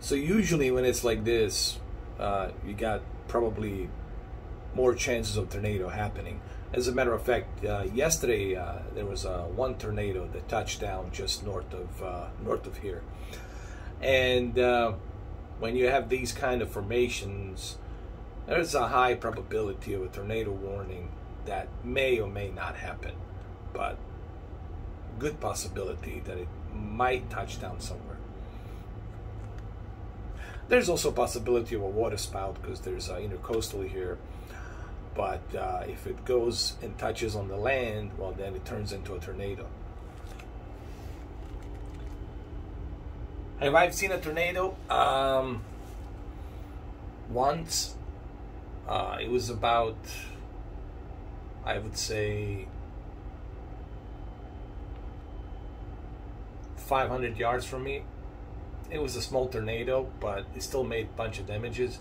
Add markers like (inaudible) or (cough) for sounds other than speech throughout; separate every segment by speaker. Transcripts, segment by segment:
Speaker 1: So usually when it's like this, uh, you got probably more chances of tornado happening. As a matter of fact, uh, yesterday uh, there was uh, one tornado that touched down just north of uh, north of here, and uh, when you have these kind of formations, there's a high probability of a tornado warning that may or may not happen, but good possibility that it might touch down somewhere. There's also a possibility of a water spout because there's uh, intercoastal here. But uh, if it goes and touches on the land, well, then it turns into a tornado. Have I seen a tornado? Um, once. Uh, it was about, I would say, 500 yards from me. It was a small tornado, but it still made a bunch of damages.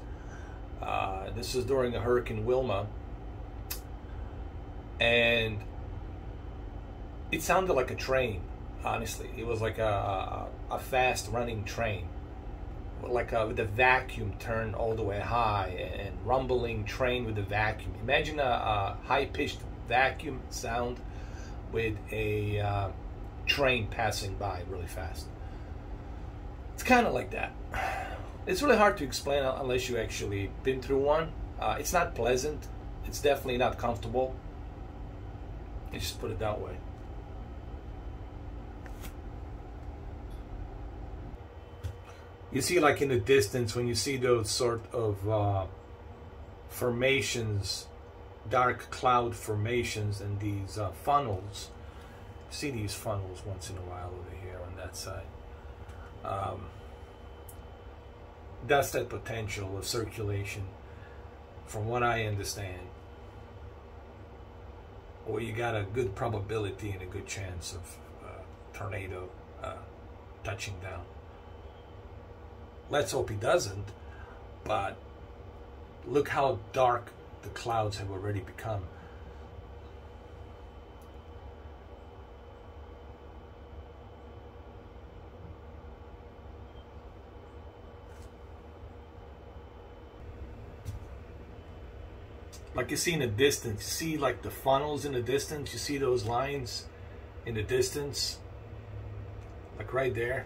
Speaker 1: Uh, this was during Hurricane Wilma, and it sounded like a train. Honestly, it was like a, a, fast running train, like a, with the vacuum turned all the way high and rumbling train with the vacuum. Imagine a, a high pitched vacuum sound with a uh, train passing by really fast. Kind of like that. It's really hard to explain unless you actually been through one. Uh, it's not pleasant. It's definitely not comfortable. Let's just put it that way. You see, like in the distance, when you see those sort of uh, formations, dark cloud formations, and these uh, funnels, see these funnels once in a while over here on that side. Um, that's that potential of circulation, from what I understand, or you got a good probability and a good chance of uh, tornado uh, touching down. Let's hope he doesn't, but look how dark the clouds have already become. Like you see in the distance, you see like the funnels in the distance, you see those lines in the distance, like right there.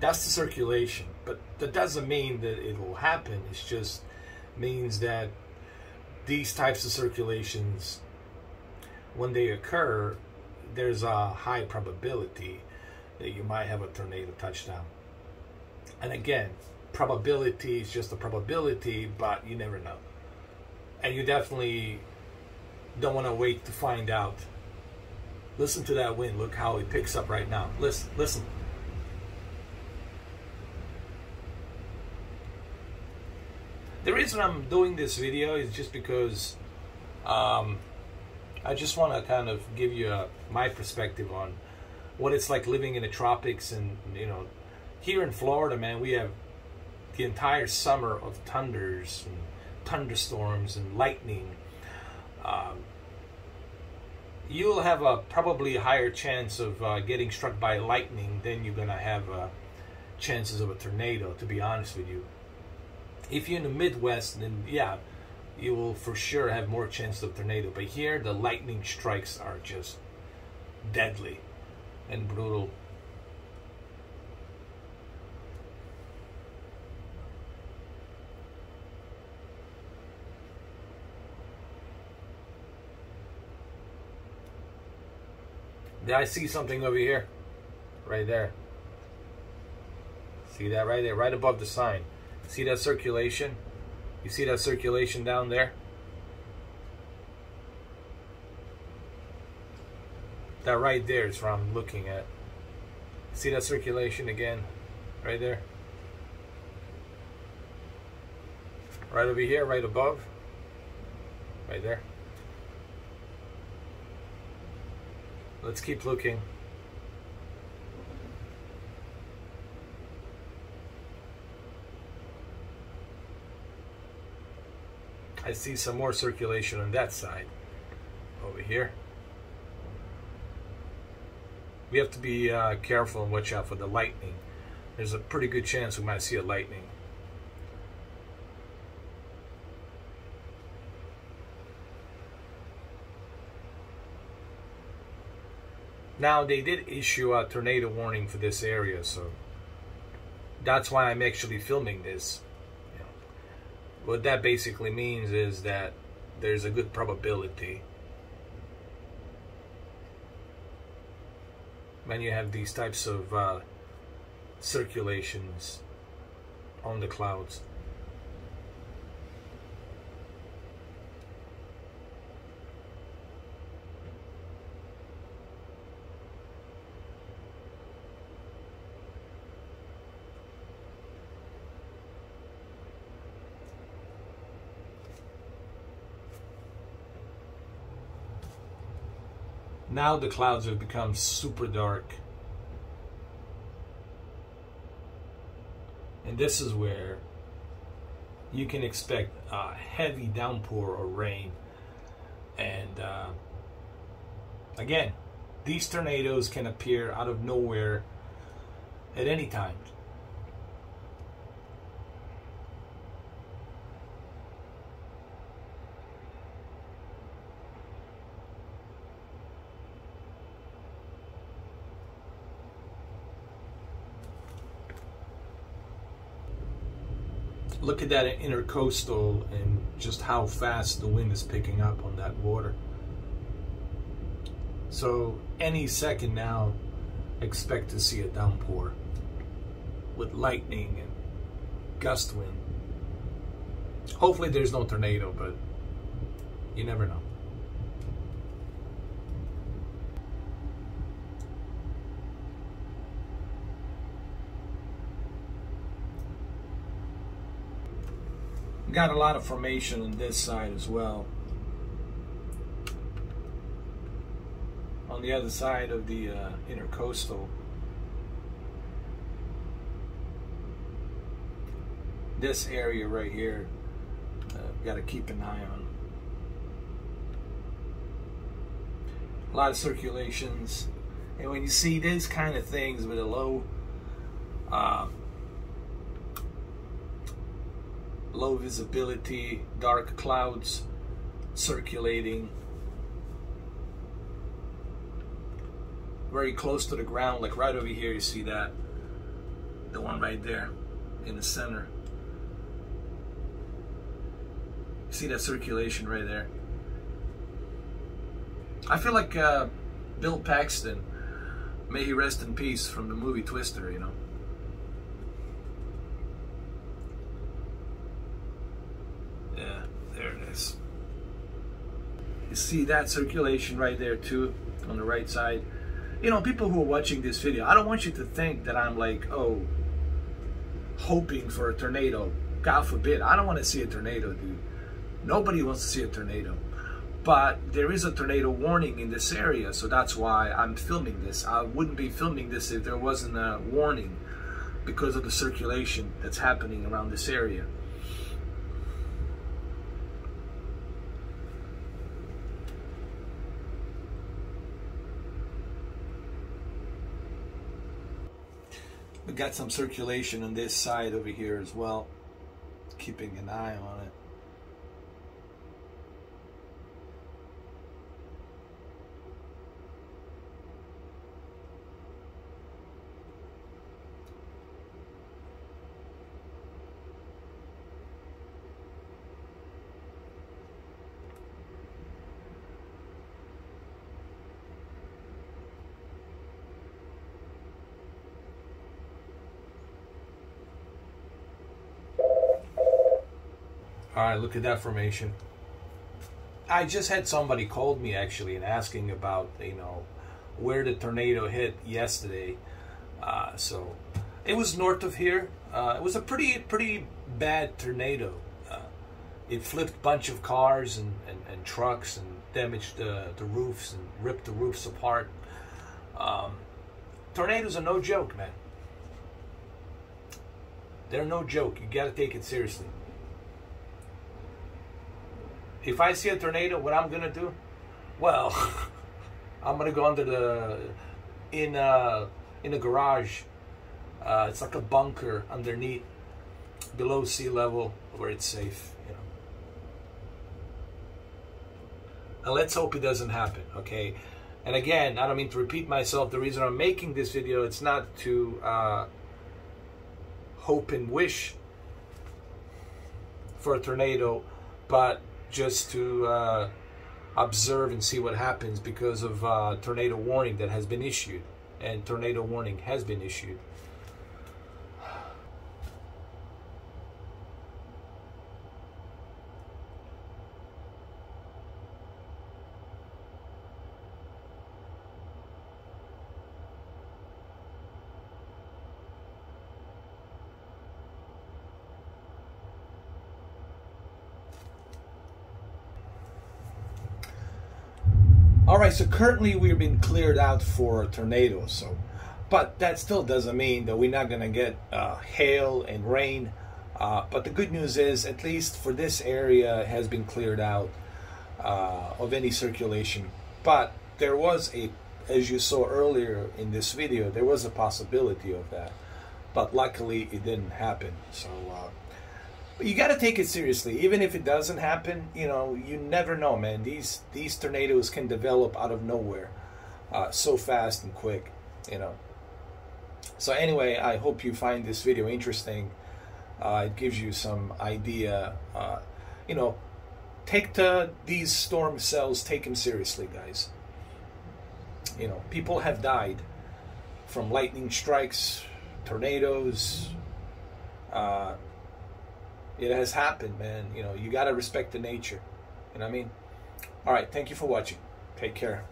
Speaker 1: That's the circulation, but that doesn't mean that it will happen. It just means that these types of circulations, when they occur, there's a high probability that you might have a tornado touchdown. And again, probability is just a probability, but you never know. And you definitely don't want to wait to find out. Listen to that wind. Look how it picks up right now. Listen, listen. The reason I'm doing this video is just because um, I just want to kind of give you a, my perspective on what it's like living in the tropics and you know here in Florida man we have the entire summer of thunders and thunderstorms and lightning, um, you'll have a probably higher chance of uh, getting struck by lightning than you're going to have uh, chances of a tornado, to be honest with you. If you're in the Midwest, then yeah, you will for sure have more chance of tornado. But here, the lightning strikes are just deadly and brutal. Did I see something over here? Right there. See that right there, right above the sign. See that circulation? You see that circulation down there? That right there is where I'm looking at. See that circulation again? Right there? Right over here, right above? Right there? Let's keep looking. I see some more circulation on that side over here. We have to be uh, careful and watch out for the lightning. there's a pretty good chance we might see a lightning. Now they did issue a tornado warning for this area, so that's why I'm actually filming this. You know, what that basically means is that there's a good probability when you have these types of uh, circulations on the clouds. Now the clouds have become super dark. And this is where you can expect a heavy downpour or rain. And uh, again, these tornadoes can appear out of nowhere at any time. Look at that intercoastal and just how fast the wind is picking up on that water. So any second now, expect to see a downpour with lightning and gust wind. Hopefully there's no tornado, but you never know. Got a lot of formation on this side as well. On the other side of the uh, intercoastal, this area right here, uh, got to keep an eye on. A lot of circulations, and when you see these kind of things with a low uh, low visibility, dark clouds circulating very close to the ground, like right over here, you see that, the one right there in the center. See that circulation right there? I feel like uh, Bill Paxton, may he rest in peace, from the movie Twister, you know. You see that circulation right there too, on the right side. You know, people who are watching this video, I don't want you to think that I'm like, oh, hoping for a tornado. God forbid. I don't want to see a tornado, dude. Nobody wants to see a tornado. But there is a tornado warning in this area, so that's why I'm filming this. I wouldn't be filming this if there wasn't a warning because of the circulation that's happening around this area. We got some circulation on this side over here as well. Keeping an eye on it. All right, look at that formation. I just had somebody called me actually and asking about you know where the tornado hit yesterday. Uh, so it was north of here. Uh, it was a pretty pretty bad tornado. Uh, it flipped a bunch of cars and, and, and trucks and damaged the, the roofs and ripped the roofs apart. Um, tornadoes are no joke, man. They're no joke. You got to take it seriously if I see a tornado, what I'm gonna do? Well, (laughs) I'm gonna go under the in a in a garage Uh, it's like a bunker underneath, below sea level, where it's safe. You know. And let's hope it doesn't happen. Okay. And again, I don't mean to repeat myself. The reason I'm making this video, it's not to uh, hope and wish for a tornado, but just to uh, observe and see what happens because of uh, tornado warning that has been issued, and tornado warning has been issued. All right, so currently we're being cleared out for tornadoes. So, but that still doesn't mean that we're not going to get uh, hail and rain. Uh, but the good news is, at least for this area, has been cleared out uh, of any circulation. But there was a, as you saw earlier in this video, there was a possibility of that. But luckily, it didn't happen. So. But you got to take it seriously, even if it doesn't happen. You know, you never know, man. These these tornadoes can develop out of nowhere, uh, so fast and quick. You know. So anyway, I hope you find this video interesting. Uh, it gives you some idea. Uh, you know, take the these storm cells. Take them seriously, guys. You know, people have died from lightning strikes, tornadoes. Uh, it has happened, man. You know, you got to respect the nature. You know what I mean? All right. Thank you for watching. Take care.